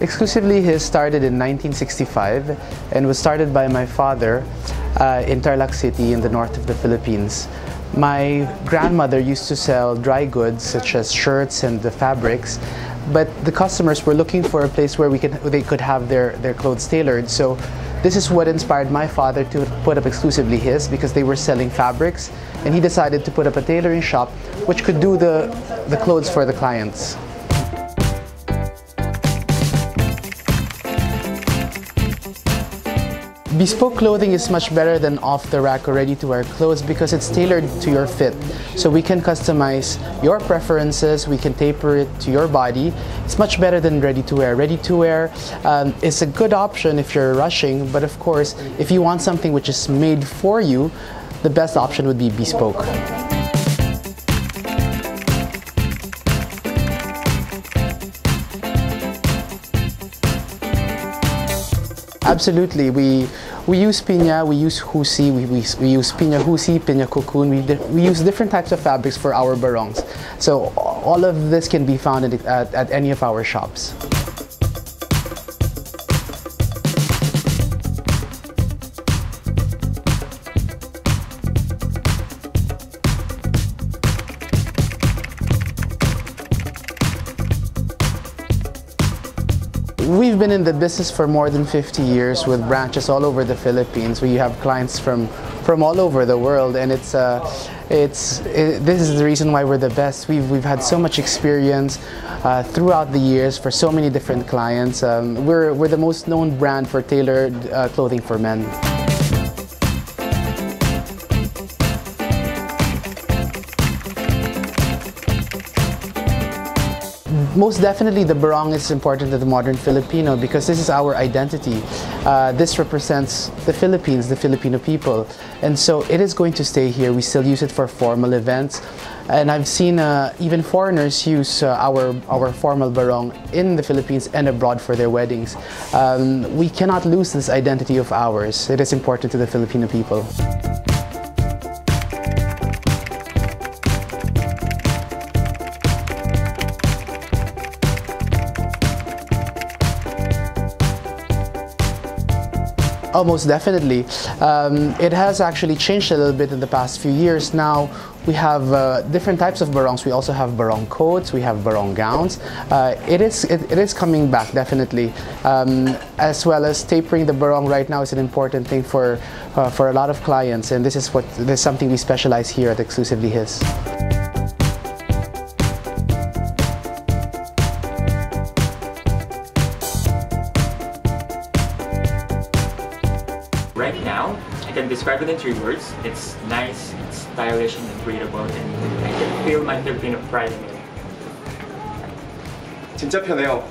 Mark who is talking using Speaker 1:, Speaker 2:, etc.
Speaker 1: Exclusively His started in 1965 and was started by my father uh, in Tarlac City in the north of the Philippines. My grandmother used to sell dry goods such as shirts and the fabrics, but the customers were looking for a place where we could, they could have their, their clothes tailored. So this is what inspired my father to put up exclusively his because they were selling fabrics and he decided to put up a tailoring shop which could do the, the clothes for the clients. Bespoke clothing is much better than off-the-rack or ready-to-wear clothes because it's tailored to your fit. So we can customize your preferences, we can taper it to your body. It's much better than ready-to-wear. Ready-to-wear um, is a good option if you're rushing, but of course, if you want something which is made for you, the best option would be bespoke. Absolutely. We we use piña, we use jusi, we, we, we use piña jusi, piña cocoon. We, we use different types of fabrics for our barongs. So all of this can be found at, at, at any of our shops. We've been in the business for more than 50 years with branches all over the Philippines. We have clients from, from all over the world and it's, uh, it's, it, this is the reason why we're the best. We've, we've had so much experience uh, throughout the years for so many different clients. Um, we're, we're the most known brand for tailored uh, clothing for men. Most definitely the barong is important to the modern Filipino because this is our identity. Uh, this represents the Philippines, the Filipino people. And so it is going to stay here. We still use it for formal events. And I've seen uh, even foreigners use uh, our, our formal barong in the Philippines and abroad for their weddings. Um, we cannot lose this identity of ours. It is important to the Filipino people. Oh, most definitely. Um, it has actually changed a little bit in the past few years. Now we have uh, different types of barongs. We also have barong coats, we have barong gowns. Uh, it, is, it, it is coming back, definitely. Um, as well as tapering the barong right now is an important thing for, uh, for a lot of clients. And this is, what, this is something we specialize here at Exclusively His.
Speaker 2: can describe it in three words. It's nice, it's stylish, and breathable, and I can feel my Filipino pride in it.
Speaker 3: 진짜 편해요.